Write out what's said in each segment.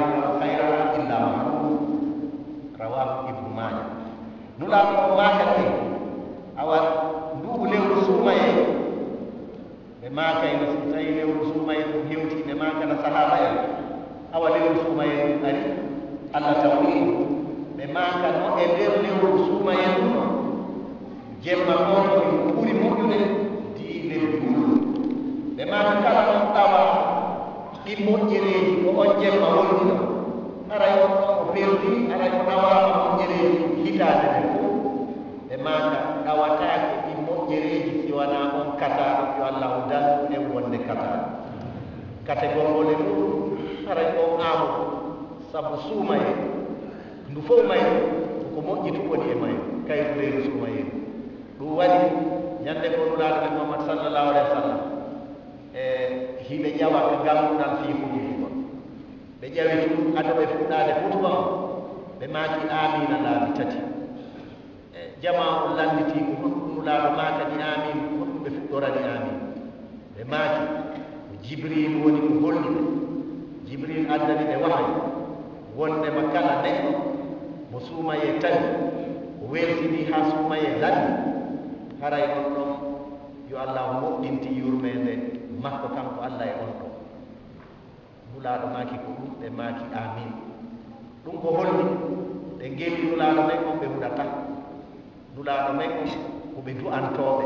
ya'malu al-khayra illa man rawahu ibn majah nula ko wahati awa ndu le usuma ye be maka ina sitai le usuma ye hewti be maka na sahaba ye awa le usuma ye ari alla tawhid be maka no e le usuma ye lotira aray o pewdi aray o nawama moƴƴereeji hitaade nden fo e maaɗa ɗawataake ɗi moƴƴereeji si wonaa on kataaɗo yo allah o dandu en wonde kataaɗo katégorgole muɗum aray on aamo sabu suuma en ndu fof mayo ko mo moƴƴitu woni e may kay kayru leyru suuma en ɗum waɗi ñannde ko nulaaɗo men mamadou sallallahu alayhi wa sallam e eh, hiɓe ƴawa ɓe ngalluɗan fii huɗum ɓe ƴawi tum ado ɓe fuɗɗade hutuba o ɓe maaki amina laabi tati e jama o landiti ko goɗɗum nulaɗo makani amin goɗɗum ɓe fuɗɗorani amin ɓe maaki ko jibril woni ko holliɓe jibril addani ɓe wahay wondema kala neɗɗo mo suumaye tani o weltini ha suumaye landi haray on ɗon yo allah moƴƴinti yurmede makko kanko allah e on ɗo nulaɗo maki ko ɗum ɓe maki amin. Ɗum ko holli ɓe ngeeli nulaɗo men on ɓe huɗata nulaɗo men on koɓe du'antoɓe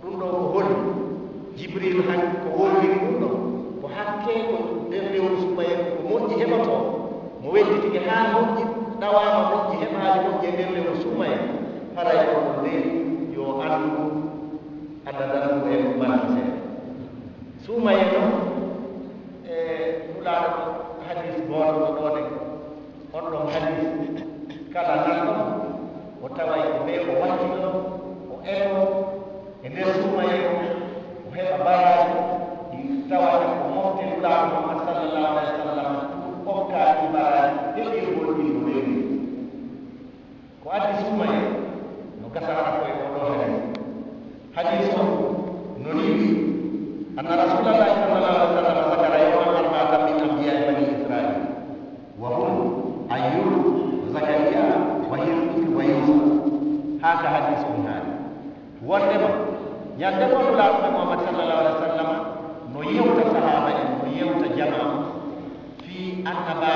ɗum ɗo ko holli jibril han ko wowiri ɗum ɗo ko hakke ko nder lewru sumaye ko moƴƴi heɓato mo wedditike ha moƴƴi ɗawama moƴƴi heɓaali moƴƴi e nder lewru sumaye haray ono nde yo andu allah dandu e balki seeɗa suumaye noon e nulaɗo hadis goto ɗo ɗone on ɗon hadis. Kala nanɗo o taway ko ɓe o wattino o eno e nder suumaye o o heɓa baraji ɗi tawata ko mofte nulaɗo muhammad sallllahu alayhi wa sallam okka ɗi baraji heɓirgol ɗi no ɓeeri ko addi suumaye no gasata koye oɗo hadis hadis o no niwi anna rasulallahi sallallahu alih wa sallam zakara yawman arba'atan min ambiyai bani israil wa hum ayyub zakariya wa hirqi wa yusuf haka hadis on haali wondema ñande ko nulaɗuɓe muhammad sallallahu alih wa sallam no yewta sahaba en no yewta jama fi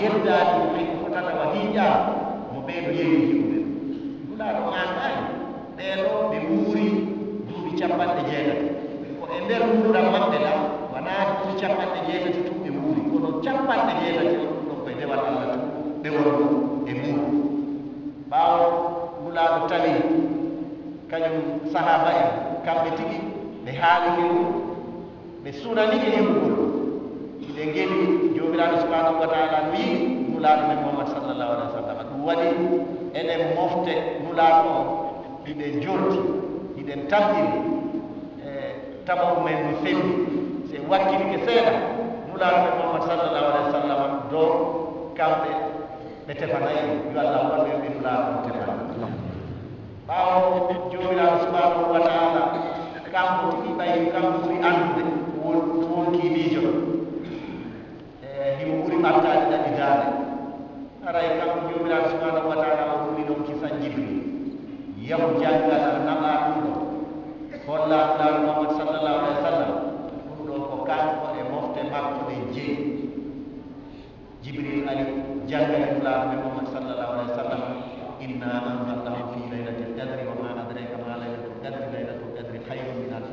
hay fota tawa hiiƴama mo ɓeeɗo yehi hiɓuɓe nulaɗo manɗani ɓeɗo ɓe wuuri duuɓi capanɗe jeetati ko e nder wuuram maɓɓe ɗam wona duuɓi capanɗe jeetati tum ɓe wuuri kono capanɗe jeetati on ɗum ɗon koye dewal allah tu ɓe wonno e muuru ɓaawo nulaɗo tali kañum sahaba en kamɓe tigi ɓe haalike ɗum ɓe sunanike yimɓugol ɓe ngeli jomiraɗo subhanahu wa taala wi nulaɗo men mohammad sallllahu alih wa sallam ɗum waɗi enen mofte nulaɗo o ɗiɓe jolti ɗiɗen tamɗiri e taɓaɓu men no fewi se wakkilike seeɗa nulaɗo men mohammad sallllahu alih wa do kamɓe ɓe tefanayi yo allah waɗe ɓe nulaɗo o tefana ɓaawo jomiraɗo subhanahu wa taala kanko tigi ɓayi kanko ɓuri andude won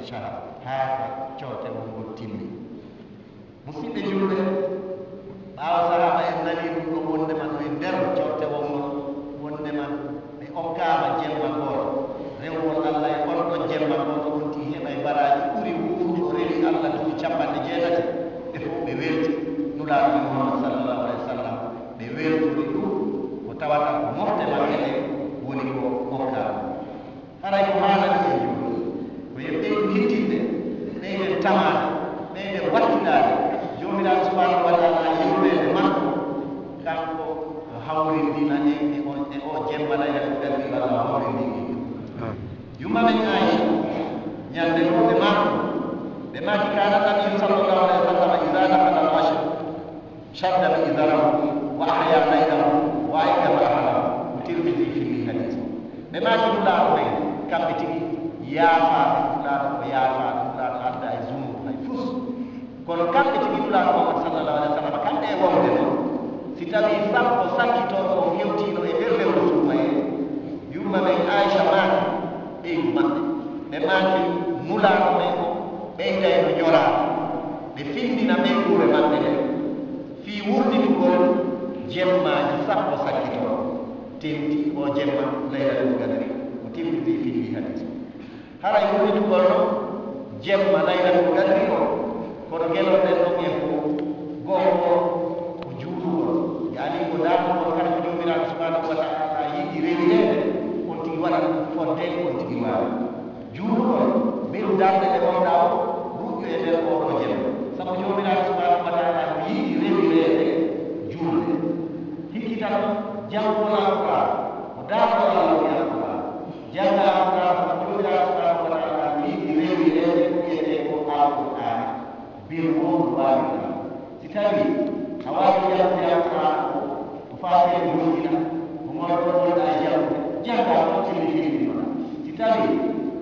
shahr haaka coote won ngol timmi musidɓe julɓe ɓaawa sahaba en nani ɗum ɗo wondema no e nder coote wonno wondema ɓe okkaama jemma gooto rewgol allah e on ɗon jemma ko to wonti heɓa e baraji ɓuuri wuurde o rewi allah duuɓi capanɗe jeetati e fof ɓe welti nulaaɗo e muhammad sallllahu alih wa sallam ɓe weltori ɗum ko tawata ko mofte لما كان النبي صلى الله عليه وسلم إذا دخل العشر شد بإزاره وأحيا بينه وأيت مرحله. ترمذي في الحديث. بما كنا أقول كم بتجي يا فاضي فلان ويا فاضي فلان حتى يزوم فيفوز. كل كم بتجي فلان محمد صلى الله عليه وسلم كم ده وهم ده سيتابي سام وسام كتور وميوتينو إبرلو tenti o jemma laylatul gadri ko timɗiti finndi hadis. Haray wurditugol no jemma laylatul gadri o kono gelonɗen ɗon e fo goo ko juulugol yaani ko daatugol kala ko joomiraaɗo subhanahu wa taala yiɗi rewireede on tigi waɗat fonde on tigi waawi juulugol mbiru darde ɗe gonɗa o ruƴƴo e nder oɗo jemma sabu joomiraaɗo subhanahu wa taala ko yiɗi rewireede juulde hikkitan jangol alquran ko daado allah wi alquran janga alquran ko joomiraaɗo subhanahu wa taala ko yiɗi rewireede ko wiyete ko alquran bir wondu waawi si tawi a waawi jangde alquran o ko faafee jooɗina ko gonɗo gonɗa e jangde janga ko tilli firndinoɗa si tawi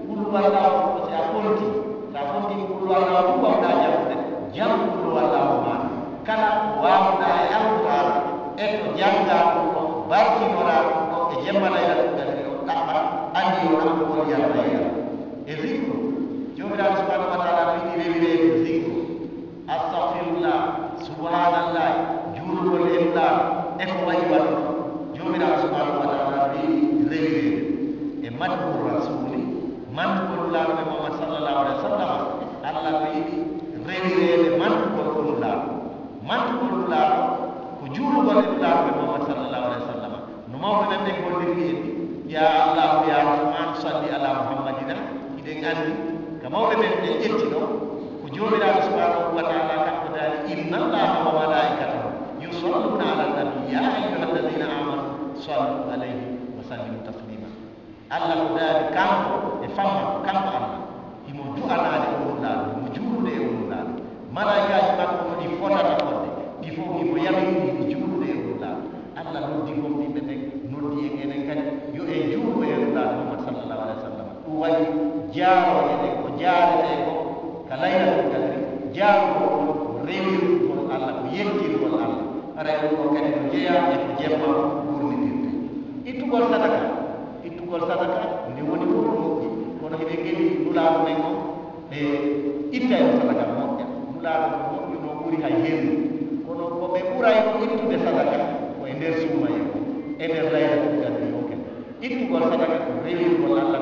kulluwallah o si a fonti sa fontini kulluwallah fu wawɗa jangde jam kulluwallah o ma kala wawɗa e alquran e to janga ɗum ɗo barkinora ɗum ɗo e jemmalayla ɗum ɗani o ɗaɓɓa andi o ɗam won yallayla e zicre jomiraɗo subhanahu wa taala no yiɗi astahfirullah subhanallah. Juulugol ellah e ko wayi waɗo jomiraɗo subhanahu wa taala yiɗi rewireede e madhur rasuli. Mandugol laaɗo ɓe mamad sallllahu alih wa sallam allah no yiɗi rewireede mandugol ɗum laaɗo mandugol ɗum laaɗo ko juulugol e ɗulaaɗo ɓe mamad sallllahu alih wa sallam no mawɓe men ɓe gollirni en ya allahu ya rahman salli ala muhammadina iɗen anndi ko mawɓe men ɓe ƴetti ɗo وجومنا سبحانه وتعالى نحو ذلك. إن الله وملائكته يصلون على النبي. يا أيها الذين آمنوا صلوا عليه وسلموا تسليما. الله ذلك كم؟ فهم كم أنا يمجو أنا لأولا مجور لأولا ملائكة يبقوا دي فونا تقول دي فوق يمين مجور لأولا الله نودي كم دي بدك نودي يجينا كان يجور لأولا محمد صلى الله عليه وسلم. وجارو يدك وجارو يدك ala ya kati jango rewri wol allah ko yeltiri wol allah ara en ko kadi no jeeya e ko jemma wurnidirde ittugol sadaka ittugol sadaka nde woni ko moƴƴi kono eɗen geni nulaaɗo men o ɓe itta e sadaka moƴƴa nulaaɗo ko moƴƴi no ɓuri hay hendu kono ko ɓe ɓuray ko ittude sadaka ko e nder summa en e nder layla ko gaddi o kadi ittugol sadaka ko rewirgol allah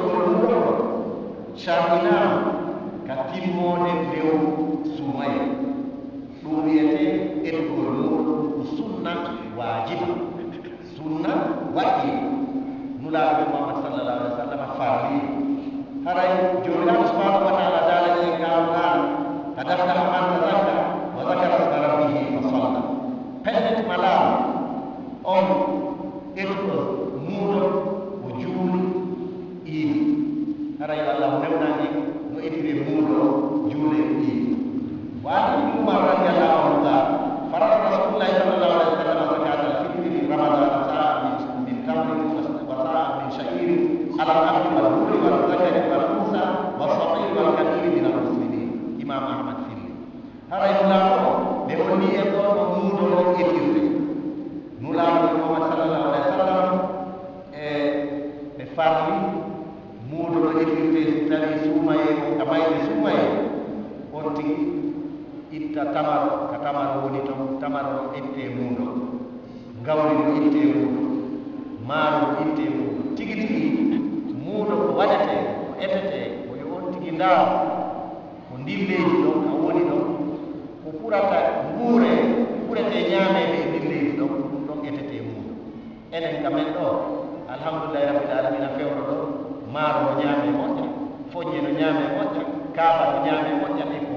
sarminama ka timmode lew sumaye etugol muɗo ko sunna wajiba sunna waɗi nulaɓe muhammad sallallah alih wa sallam farli haray jomiraɗo on itta tamaro ka tamaro woni toon tamaro itte muudo ngawri no itte muudo maaro itte muudo tigi tigi muudo ko waɗete ko etete ko yo on tigi ndaaw ko ndilleeji ɗon ka woni ɗon ko ɓurata nguure ɓurete ñaameede e ndilleeji ɗon ɗum ɗon etete muudo enen ka men ɗo alhamdulillahi rabbil alamina fewno ɗo maaro no ñaame moƴƴa foññe no ñaame moƴƴa kaaba no ñaame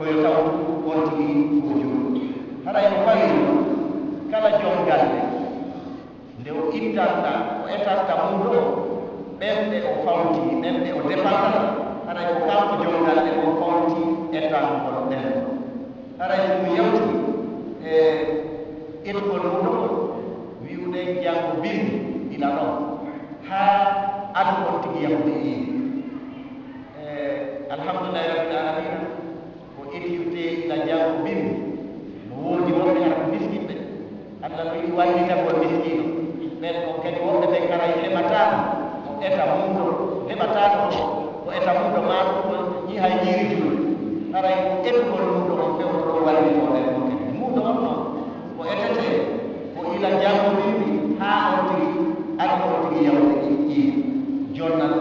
koyo taw on tigi ko julɗo haray no fayino kala joom galle nde o ittanta o etanta muɗo o ɓenɓe o fawti ɓenɓe o dépendant haray ko kanko jongalle o fawti ettangol ɓen haray ɗum yawti e etugol muɗogol wiwde janngo bindi ila ɗon haa adu on tigi yahude e miskino mais ko kadi wonɓe ɓe gara heɓatano ko eta muɗo heɓatano ko eta muɗo maɗo ɗon yi hay ñiiri julde aray ɓeɗugol muɗo on ɓe oɗo wallimo nder o kadi muɗo on ko o etete o ila jangorimi ha on tigi ara ko on tigi yawde ɗi ƴiiri jonnan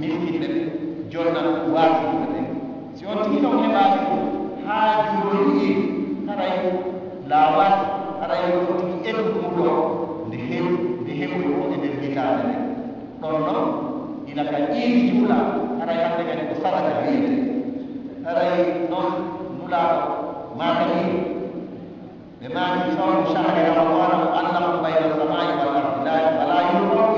miskinɓe ɓe jonnan watuɓe si on tigi ɗon heɓaki ha jumgoyi ƴiiri aray laawat aray on tigi etu muɗo nde heɓi nde heɓoy o e nder hitaade nde ɗon noon ina ka ƴiiri juula haray hannde kadi ko sadaka wiyete haray noon nulaaɗo maakanii ɓe maaki sawmu sahri ramadana o allahu bayna samai wal ardi la